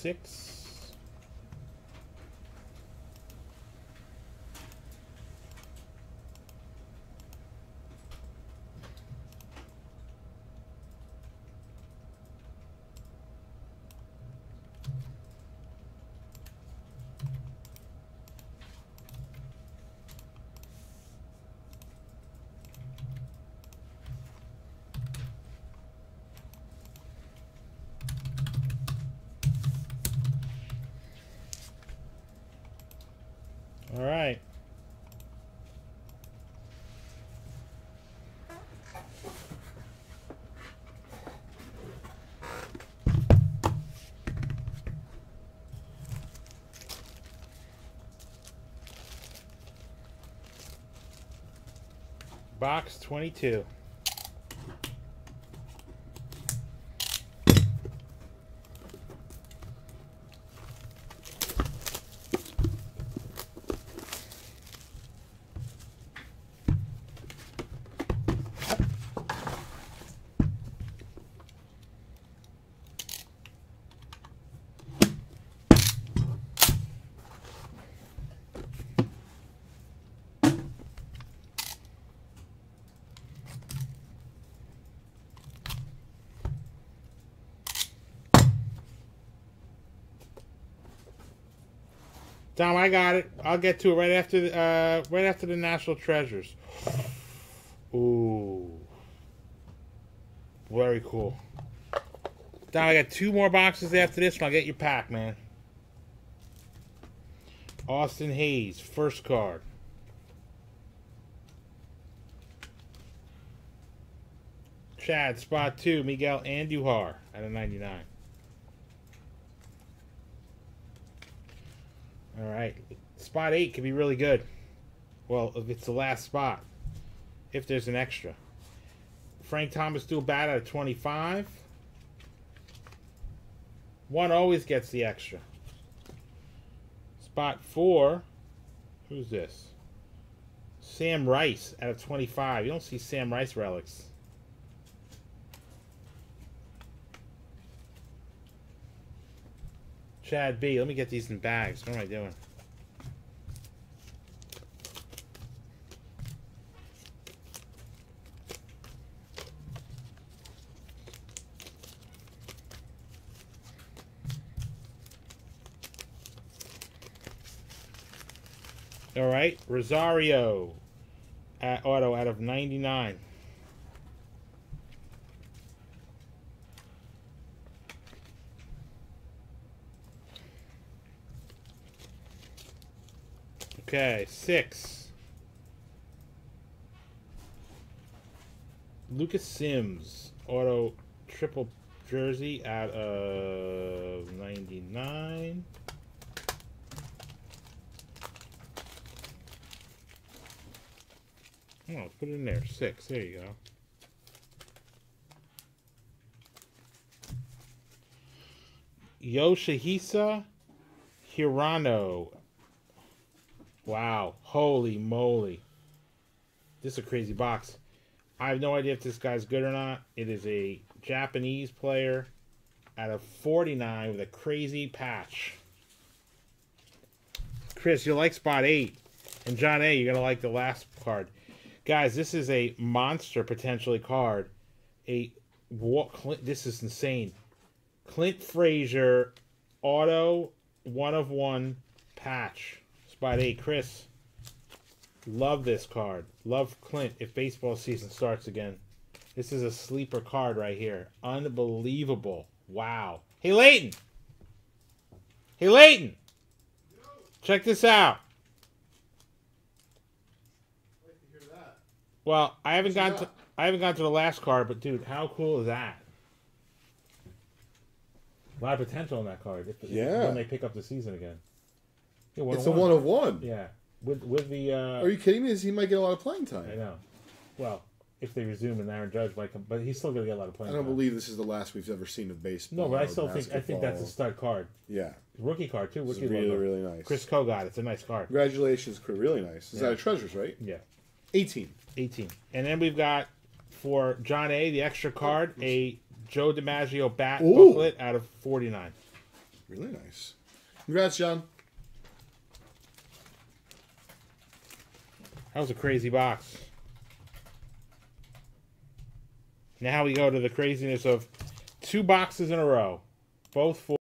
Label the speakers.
Speaker 1: six. All right. Box 22. Dom, I got it. I'll get to it right after the, uh, right after the National Treasures. Ooh, very cool. Dom, I got two more boxes after this. I'll get your pack, man. Austin Hays, first card. Chad, spot two. Miguel Andujar at a 99. All right. Spot eight could be really good. Well, if it's the last spot, if there's an extra. Frank Thomas dual bat out of 25. One always gets the extra. Spot four. Who's this? Sam Rice out of 25. You don't see Sam Rice relics. Chad B. Let me get these in bags. What am I doing? All right, Rosario at auto out of 99. Okay, six. Lucas Sims, auto triple jersey out of 99. Oh, put it in there. Six. There you go. Yoshihisa Hirano. Wow. Holy moly. This is a crazy box. I have no idea if this guy's good or not. It is a Japanese player out of 49 with a crazy patch. Chris, you like spot 8. And John A., you're going to like the last card. Guys, this is a monster potentially card. A what? Clint, This is insane. Clint Frazier auto one of one patch. Spot eight. Chris, love this card. Love Clint. If baseball season starts again, this is a sleeper card right here. Unbelievable. Wow. Hey Leighton. Hey Leighton. Check this out. Well, I haven't gone to I haven't gone to the last card, but dude, how cool is that? A lot of potential in that card. If,
Speaker 2: Yeah.
Speaker 1: When they pick up the season again. Yeah,
Speaker 2: It's a one of one.
Speaker 1: Yeah. With with the uh
Speaker 2: Are you kidding me? He might get a lot of playing time.
Speaker 1: I know. Well, if they resume and Aaron Judge might come but he's still gonna get a lot of playing. Time.
Speaker 2: I don't
Speaker 1: time.
Speaker 2: believe this is the last we've ever seen of baseball.
Speaker 1: No, but I still think I think that's a stud card.
Speaker 2: Yeah,
Speaker 1: Rookie card too.
Speaker 2: it's
Speaker 1: Rookie
Speaker 2: really,
Speaker 1: logo.
Speaker 2: really nice.
Speaker 1: Chris Kogot, it's a nice card.
Speaker 2: Congratulations, Chris. Really nice. Is
Speaker 1: Yeah.
Speaker 2: that a treasures, right?
Speaker 1: Yeah.
Speaker 2: 18.
Speaker 1: 18. And then we've got for John A, the extra card, a Joe DiMaggio bat
Speaker 2: Ooh.
Speaker 1: booklet out of 49.
Speaker 2: Really nice. Congrats, John.
Speaker 1: That was a crazy box. Now we go to the craziness of two boxes in a row. Both for